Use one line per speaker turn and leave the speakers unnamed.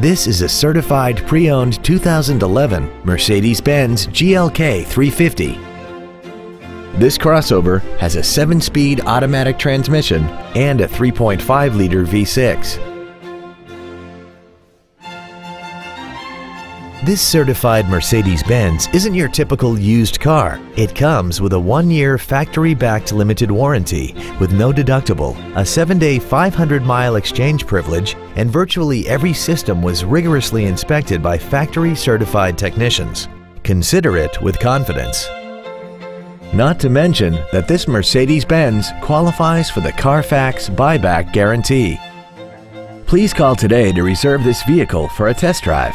This is a certified pre-owned 2011 Mercedes-Benz GLK 350. This crossover has a 7-speed automatic transmission and a 3.5-liter V6. This certified Mercedes-Benz isn't your typical used car. It comes with a one-year factory-backed limited warranty with no deductible, a 7-day 500-mile exchange privilege, and virtually every system was rigorously inspected by factory-certified technicians. Consider it with confidence. Not to mention that this Mercedes-Benz qualifies for the Carfax buyback guarantee. Please call today to reserve this vehicle for a test drive.